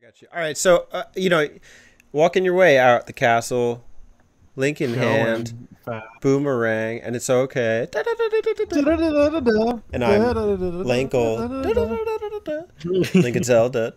got you. All right, so uh, you know, walking your way out the castle, link in hand, boomerang, and it's okay. And I'm Linkle. Lincoln Zelda.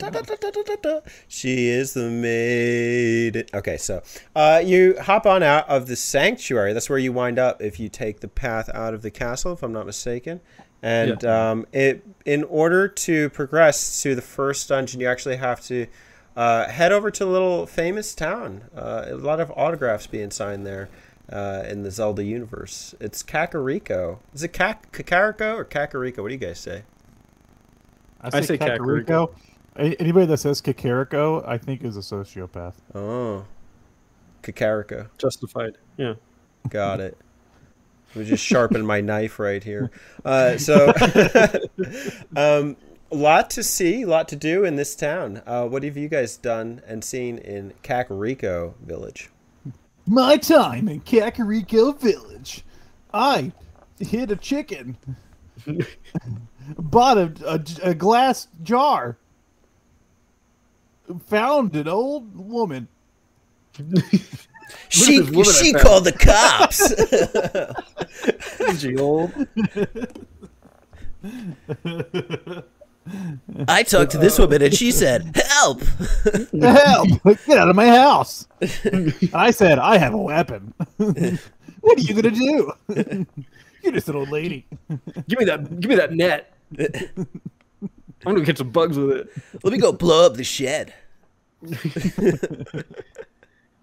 She is the maid. Okay, so uh, you hop on out of the sanctuary. That's where you wind up if you take the path out of the castle, if I'm not mistaken. And um, it, in order to progress to the first dungeon, you actually have to uh, head over to a little famous town. Uh, a lot of autographs being signed there uh, in the Zelda universe. It's Kakariko. Is it Kak- Kakariko or Kakariko? What do you guys say? I say, I say Kakariko. A- Anybody that says Kakariko, I think is a sociopath. Oh, Kakariko. Justified. Yeah. Got it. Let me just sharpen my knife right here. Uh, so, um, a lot to see, a lot to do in this town. Uh, what have you guys done and seen in Kakariko Village? My time in Kakariko Village. I hit a chicken. Bought a, a, a glass jar. Found an old woman. She woman she called the cops. Is she old? I talked to this woman and she said, "Help!" Help! Get out of my house! I said, I have a weapon. what are you gonna do? You're just an old lady. Give me that. Give me that net. I'm gonna catch some bugs with it. Let me go blow up the shed.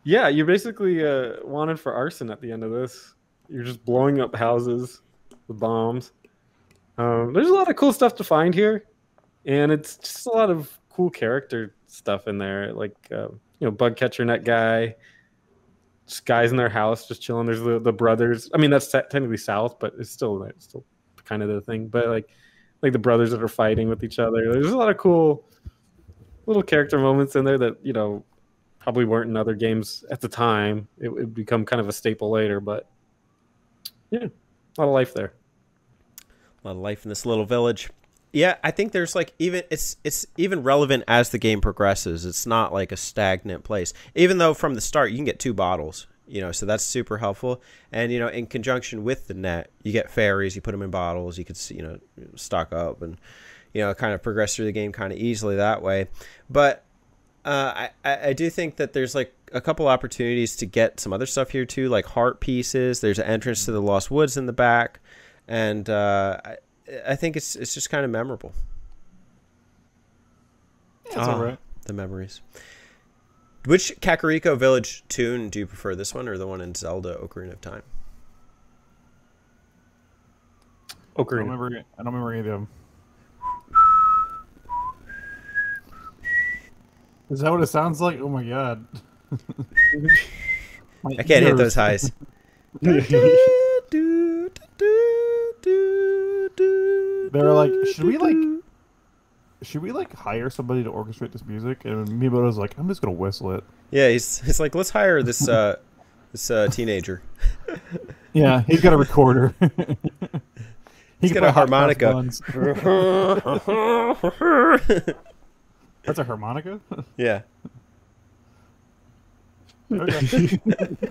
Yeah, you're basically uh, wanted for arson at the end of this. You're just blowing up houses with bombs. Um, there's a lot of cool stuff to find here, and it's just a lot of cool character stuff in there, like uh, you know, bug catcher net guy. Guys in their house just chilling. There's the, the brothers. I mean, that's technically south, but it's still it's still kind of the thing. But like like the brothers that are fighting with each other. There's a lot of cool little character moments in there that you know probably weren't in other games at the time. It would become kind of a staple later, but yeah, a lot of life there. A lot of life in this little village. Yeah, I think there's like even it's it's even relevant as the game progresses. It's not like a stagnant place. Even though from the start you can get two bottles, you know, so that's super helpful. And you know, in conjunction with the net, you get fairies. You put them in bottles. You could you know stock up and you know kind of progress through the game kind of easily that way. But uh, I I I do think that there's like a couple opportunities to get some other stuff here too, like heart pieces. There's an entrance to the Lost Woods in the back, and uh, I, I think it's it's just kind of memorable. That's Ah, all right. The memories. Which Kakariko Village tune do you prefer, this one or the one in Zelda Ocarina of Time? I don't Ocarina. remember. I don't remember any of them. Is that what it sounds like? Oh my god! My I can't hit those highs. They were like, should we like, should we like hire somebody to orchestrate this music? And Miyamoto was like, I'm just gonna whistle it. Yeah, he's he's like, let's hire this uh this uh teenager. Yeah, he's got a recorder. he has can got a play harmonica. That's a harmonica. yeah. okay.